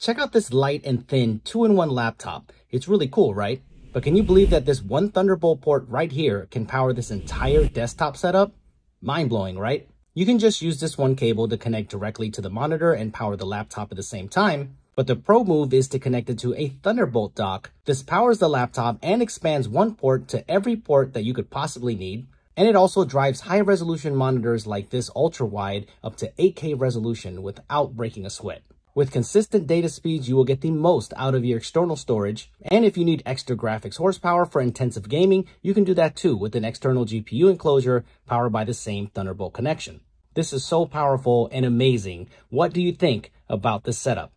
Check out this light and thin 2-in-1 laptop. It's really cool, right? But can you believe that this one Thunderbolt port right here can power this entire desktop setup? Mind-blowing, right? You can just use this one cable to connect directly to the monitor and power the laptop at the same time, but the pro move is to connect it to a Thunderbolt dock. This powers the laptop and expands one port to every port that you could possibly need, and it also drives high resolution monitors like this ultra wide up to 8K resolution without breaking a sweat. With consistent data speeds, you will get the most out of your external storage. And if you need extra graphics horsepower for intensive gaming, you can do that too with an external GPU enclosure powered by the same Thunderbolt connection. This is so powerful and amazing. What do you think about this setup?